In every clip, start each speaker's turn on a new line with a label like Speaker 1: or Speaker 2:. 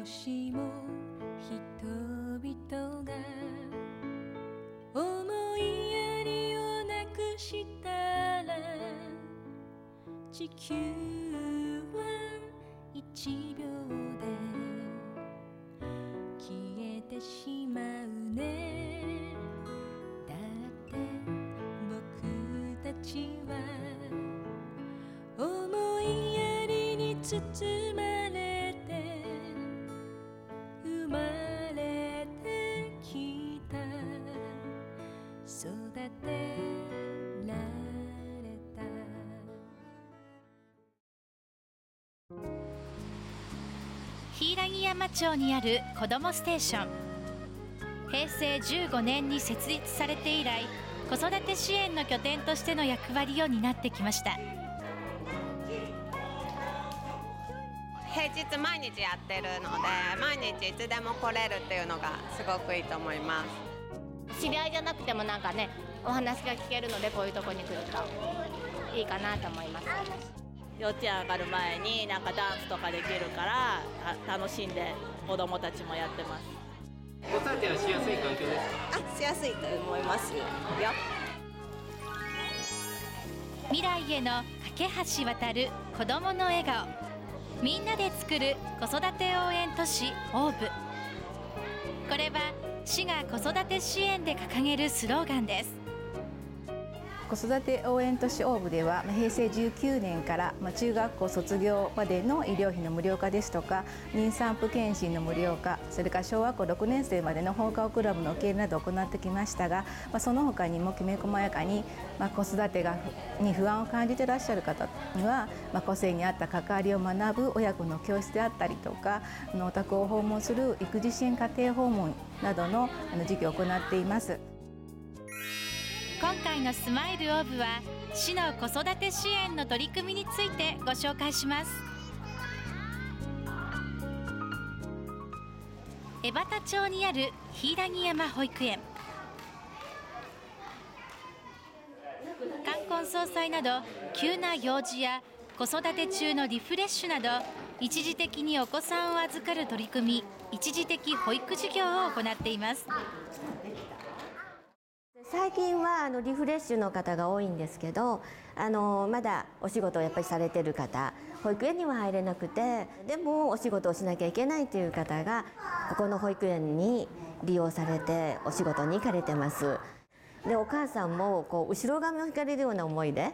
Speaker 1: もしも人々が思いやりをなくしたら地球は一秒で消えてしまうね。だって僕たちは思いやりに包まれ
Speaker 2: 柊山町にある子どもステーション。平成15年に設立されて以来子育て支援の拠点としての役割を担ってきました。
Speaker 3: 平日毎日やってるので毎日いつでも来れるっていうのがすごくいいと思います。
Speaker 4: 知り合いじゃなくてもなんかねお話が聞けるのでこういうとこに来るといいかなと思います。
Speaker 5: 幼稚園上がる前になんかダンスとかできるからた楽しんで子供たちもやってます。
Speaker 6: 子育てはしやすい環境ですか？
Speaker 3: あしやすいと思いますよ。
Speaker 2: 未来への架け橋渡る子どもの笑顔。みんなで作る子育て応援都市オーブ。これは市が子育て支援で掲げるスローガンです
Speaker 7: 子育て応援都市オーブでは平成19年から中学校卒業までの医療費の無料化ですとか妊産婦検診の無料化それから小学校6年生までの放課後クラブの受け入れなどを行ってきましたが、その他にもきめ細やかに、子育てがに不安を感じていらっしゃる方には、個性に合った関わりを学ぶ親子の教室であったりとかお宅を訪問する育児支援家庭訪問などのあの授業を行っています。
Speaker 2: 今回のスマイルオーブは市の子育て支援の取り組みについてご紹介します。江端町にある柊山保育園。冠婚葬祭など急な行事や子育て中のリフレッシュなど一時的にお子さんを預かる取り組み一時的保育事業を行っています。
Speaker 8: 最近はあのリフレッシュの方が多いんですけどあのまだお仕事をやっぱりされてる方保育園には入れなくてでもお仕事をしなきゃいけないという方がここの保育園に利用されてお仕事に行かれてます。でお母さんもこう後ろ髪を引かれるような思いで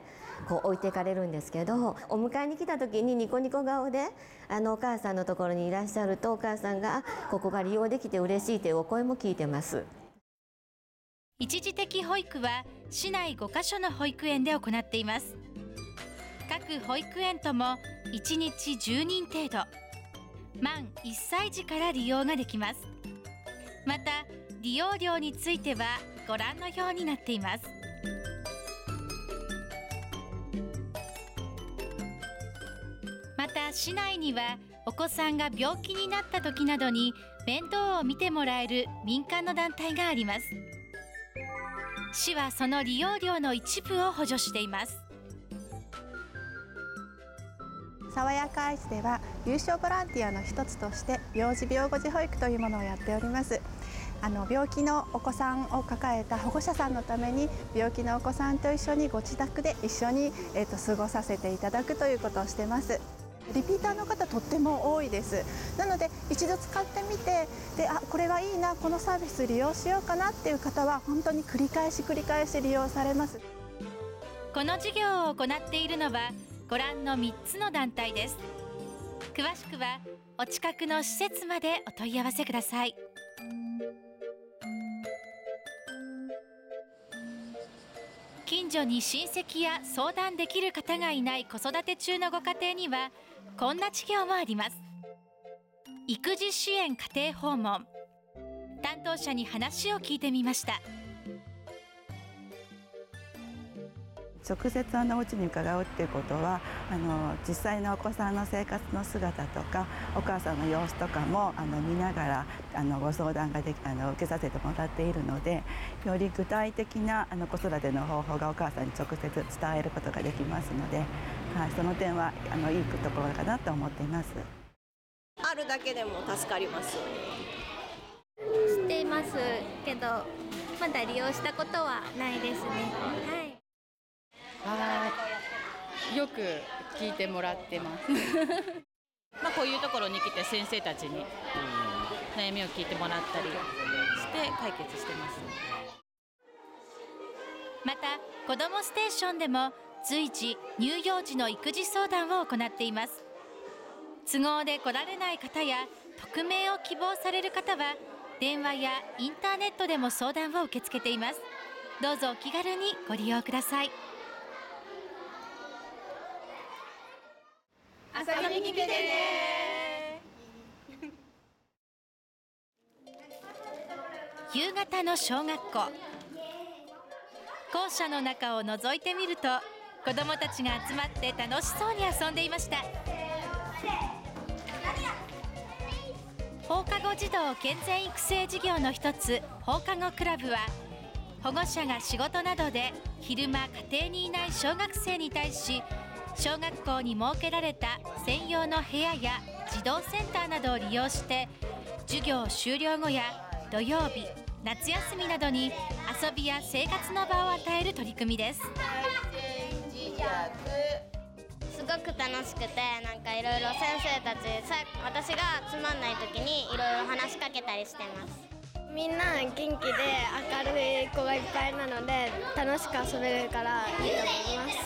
Speaker 8: こう置いていかれるんですけどお迎えに来た時にニコニコ顔であのお母さんのところにいらっしゃるとお母さんがここが利用できて嬉しいというお声も聞いてます。
Speaker 2: 一時的保育は市内5カ所の保育園で行っています。各保育園とも1日10人程度。満1歳児から利用ができます。また利用料についてはご覧のようになっています。また市内にはお子さんが病気になった時などに面倒を見てもらえる民間の団体があります。市はその利用料の一部を補助しています。
Speaker 9: 爽やかアイスでは優勝ボランティアの一つとして幼児病後児保育というものをやっております。あの病気のお子さんを抱えた保護者さんのために病気のお子さんと一緒にご自宅で一緒に、えー、と過ごさせていただくということをしてます。リピーターの方とっても多いです。なので一度使ってみてであこれはいいなこのサービス利用しようかなっていう方は本当に繰り返し繰り返し利用されます。
Speaker 2: この事業を行っているのはご覧の3つの団体です。詳しくはお近くの施設までお問い合わせください。近所に親戚や相談できる方がいない子育て中のご家庭にはこんな事業もあります。育児支援家庭訪問。担当者に話を聞いてみました。
Speaker 10: 直接あのお家に伺うっていうことはあの実際のお子さんの生活の姿とかお母さんの様子とかもあの見ながらあのご相談ができあの受けさせてもらっているのでより具体的なあの子育ての方法がお母さんに直接伝えることができますので、はい、その点はあのいいところかなと思っています。
Speaker 11: あるだけでも助かります。
Speaker 4: 知っていますけどまだ利用したことはないですね。はい
Speaker 12: あーよく聞いてもらってます。
Speaker 5: まあこういうところに来て先生たちに悩みを聞いてもらったりして解決してます。
Speaker 2: また子どもステーションでも随時乳幼児の育児相談を行っています。都合で来られない方や匿名を希望される方は電話やインターネットでも相談を受け付けています。どうぞお気軽にご利用ください
Speaker 1: 遊びに来てね。
Speaker 2: 夕方の小学校。校舎の中を覗いてみると子どもたちが集まって楽しそうに遊んでいました。放課後児童健全育成事業の一つ放課後クラブは保護者が仕事などで昼間家庭にいない小学生に対し小学校に設けられた専用の部屋や児童センターなどを利用して授業終了後や土曜日夏休みなどに遊びや生活の場を与える取り組みです。
Speaker 4: すごく楽しくてなんかいろいろ先生たちさ私がつまんない時にいろいろ話しかけたりしてます。みんな元気で明るい子がいっぱいなので楽しく遊べるからいいと思います。
Speaker 13: お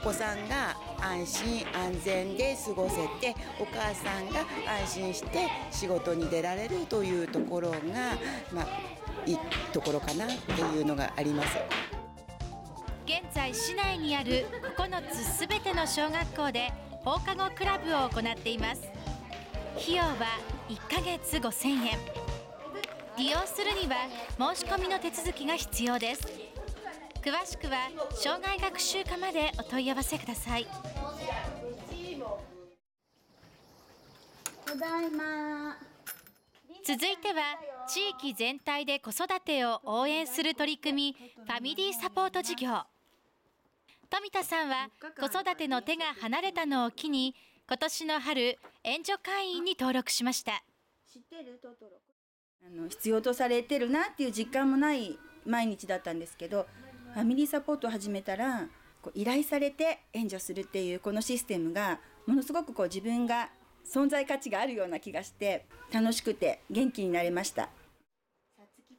Speaker 13: 子さんが安心安全で過ごせてお母さんが安心して仕事に出られるというところが、まあ、いいところかなっていうのがあります。
Speaker 2: 現在市内にある9つすべての小学校で放課後クラブを行っています。費用は1ヶ月5000円。利用するには申し込みの手続きが必要です。詳しくは障害学習課までお問い合わせください。
Speaker 14: ただいま
Speaker 2: 続いては地域全体で子育てを応援する取り組みファミリーサポート事業。富田さんは子育ての手が離れたのを機に今年の春援助会員に登録しました。
Speaker 15: あの必要とされてるなっていう実感もない毎日だったんですけどファミリーサポートを始めたらこう依頼されて援助するっていうこのシステムがものすごくこう自分が存在価値があるような気がして楽しくて元気になれました。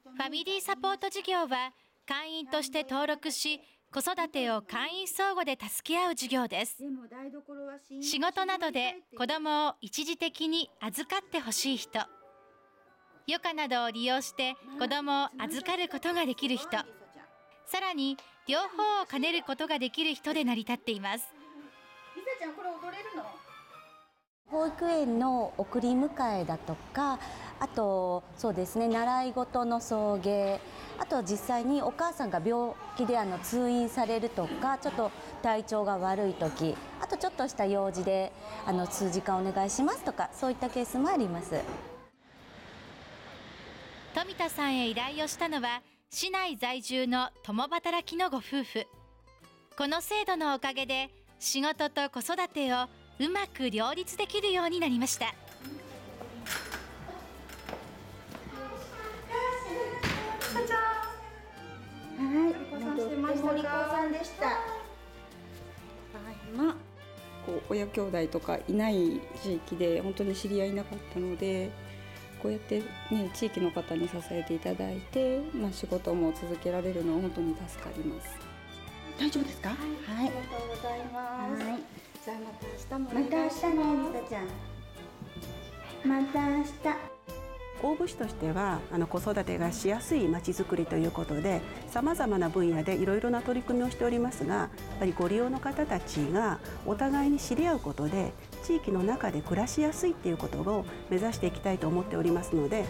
Speaker 2: ファミリーサポート事業は会員として登録し子育てを会員相互で助け合う事業です。仕事などで子どもを一時的に預かってほしい人。余暇などを利用して子どもを預かることができる人。さらに両方を兼ねることができる人で成り立っています。
Speaker 15: りさちゃんこれ踊れるの？
Speaker 16: 保育園の送り迎えだとかあとそうですね習い事の送迎あと実際にお母さんが病気であの通院されるとかちょっと体調が悪い時あとちょっとした用事であの数時間お願いしますとかそういったケースもあります。
Speaker 2: 富田さんへ依頼をしたのは市内在住の共働きのご夫婦この制度のおかげで仕事と子育てをうまく両立できるようになりました
Speaker 15: はい、ご参してましたか。さんでした。
Speaker 17: まこう親兄弟とかいない地域で本当に知り合いいなかったのでこうやって、ね、地域の方に支えていただいて、まあ、仕事も続けられるのは本当に助かります。
Speaker 15: 大丈夫ですか？はい。
Speaker 17: ありがとうございます。
Speaker 15: はい。
Speaker 17: じゃあまた明日も
Speaker 15: また明日ね、りさちゃん。また明日。
Speaker 10: 大府市としてはあの子育てがしやすいまちづくりということでさまざまな分野でいろいろな取り組みをしておりますがやっぱりご利用の方たちがお互いに知り合うことで地域の中で暮らしやすいっていうことを目指していきたいと思っておりますので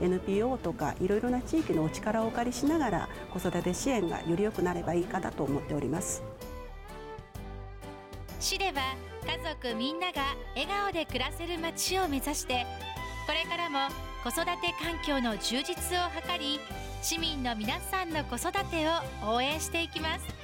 Speaker 10: NPO とかいろいろな地域のお力をお借りしながら子育て支援がより良くなればいいかなと思っております。
Speaker 2: 市では家族みんなが笑顔で暮らせる街を目指してこれからも子育て環境の充実を図り市民の皆さんの子育てを応援していきます。